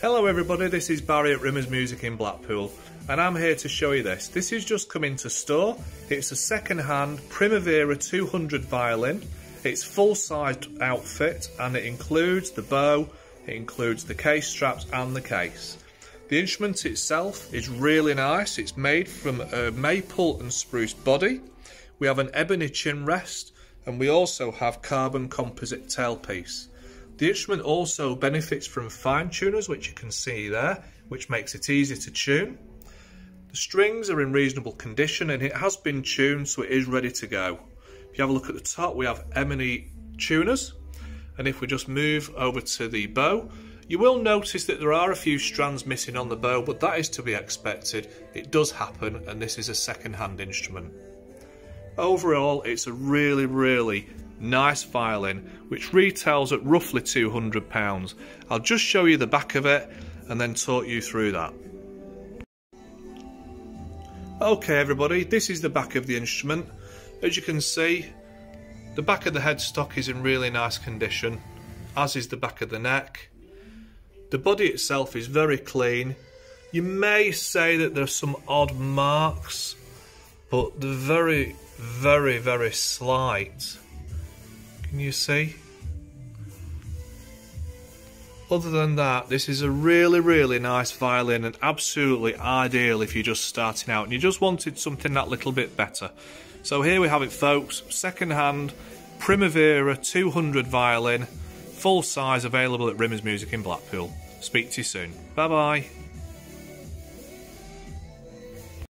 Hello everybody, this is Barry at Rimmers Music in Blackpool and I'm here to show you this. This has just come into store. It's a second-hand Primavera 200 violin. It's full-sized outfit and it includes the bow, it includes the case straps and the case. The instrument itself is really nice. It's made from a maple and spruce body. We have an ebony chin rest and we also have carbon composite tailpiece. The instrument also benefits from fine tuners, which you can see there, which makes it easy to tune. The strings are in reasonable condition and it has been tuned, so it is ready to go. If you have a look at the top, we have ebony tuners. And if we just move over to the bow, you will notice that there are a few strands missing on the bow, but that is to be expected. It does happen, and this is a second-hand instrument. Overall, it's a really, really nice violin which retails at roughly £200. I'll just show you the back of it and then talk you through that. Okay everybody, this is the back of the instrument. As you can see, the back of the headstock is in really nice condition, as is the back of the neck. The body itself is very clean. You may say that there are some odd marks, but they're very, very, very slight. Can you see? Other than that, this is a really, really nice violin and absolutely ideal if you're just starting out and you just wanted something that little bit better. So here we have it folks, second hand Primavera 200 violin, full size available at Rimmers Music in Blackpool. Speak to you soon. Bye bye.